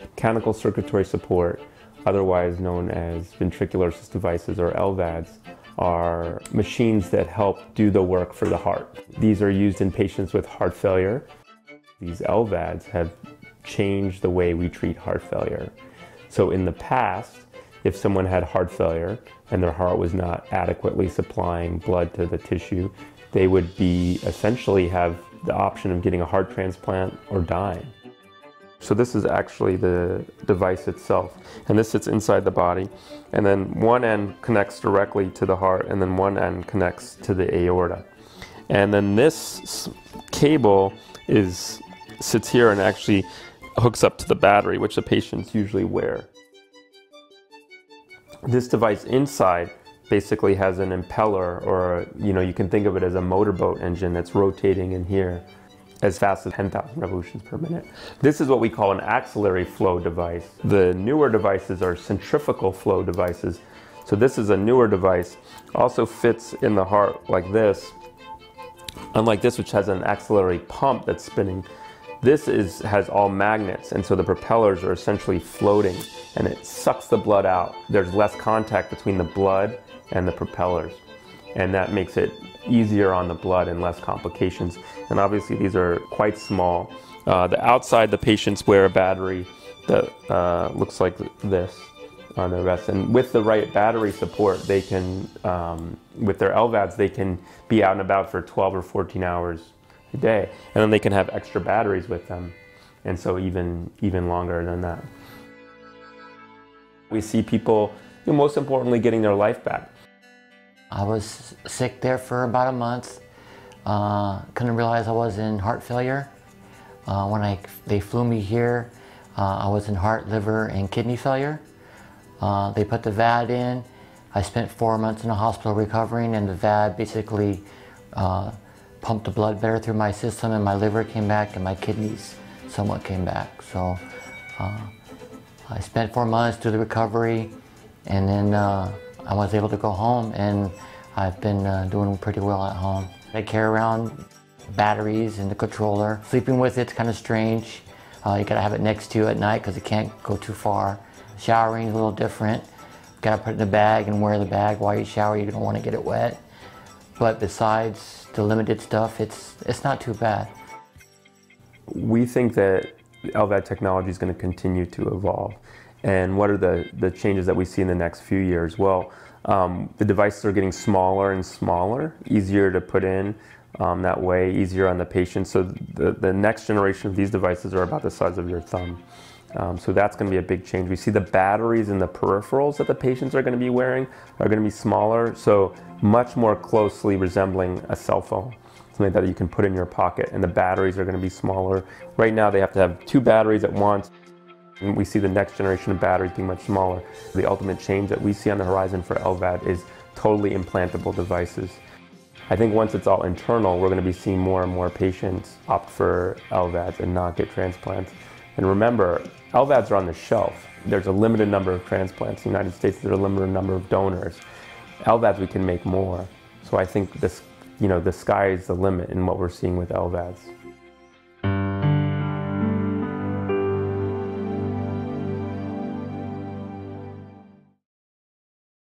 Mechanical circulatory support, otherwise known as ventricular assist devices or LVADs, are machines that help do the work for the heart. These are used in patients with heart failure. These LVADs have changed the way we treat heart failure. So in the past, if someone had heart failure and their heart was not adequately supplying blood to the tissue, they would be essentially have the option of getting a heart transplant or dying. So this is actually the device itself. And this sits inside the body. And then one end connects directly to the heart and then one end connects to the aorta. And then this cable is sits here and actually hooks up to the battery, which the patients usually wear. This device inside basically has an impeller or, you know, you can think of it as a motorboat engine that's rotating in here as fast as 10,000 revolutions per minute. This is what we call an axillary flow device. The newer devices are centrifugal flow devices. So this is a newer device, also fits in the heart like this, unlike this which has an axillary pump that's spinning. This is, has all magnets, and so the propellers are essentially floating, and it sucks the blood out. There's less contact between the blood and the propellers, and that makes it easier on the blood and less complications. And obviously these are quite small. Uh, the outside, the patients wear a battery that uh, looks like this on their vest. And with the right battery support, they can, um, with their LVADs, they can be out and about for 12 or 14 hours a day. And then they can have extra batteries with them. And so even, even longer than that. We see people, you know, most importantly, getting their life back. I was sick there for about a month. Uh, couldn't realize I was in heart failure. Uh, when I, they flew me here, uh, I was in heart, liver, and kidney failure. Uh, they put the VAD in. I spent four months in the hospital recovering, and the VAD basically uh, pumped the blood better through my system, and my liver came back, and my kidneys somewhat came back. So uh, I spent four months through the recovery, and then I was able to go home and I've been uh, doing pretty well at home. I carry around batteries and the controller. Sleeping with it's kind of strange. Uh, you gotta have it next to you at night because it can't go too far. Showering is a little different. Gotta put it in a bag and wear the bag while you shower. You don't want to get it wet. But besides the limited stuff, it's, it's not too bad. We think that LVAD technology is going to continue to evolve. And what are the, the changes that we see in the next few years? Well, um, the devices are getting smaller and smaller, easier to put in um, that way, easier on the patient. So the, the next generation of these devices are about the size of your thumb. Um, so that's going to be a big change. We see the batteries and the peripherals that the patients are going to be wearing are going to be smaller, so much more closely resembling a cell phone something that you can put in your pocket and the batteries are going to be smaller. Right now they have to have two batteries at once. And we see the next generation of batteries being much smaller. The ultimate change that we see on the horizon for LVAD is totally implantable devices. I think once it's all internal, we're going to be seeing more and more patients opt for LVADs and not get transplants. And remember, LVADs are on the shelf. There's a limited number of transplants in the United States. There's a limited number of donors. LVADs, we can make more. So I think this, you know, the sky is the limit in what we're seeing with LVADs.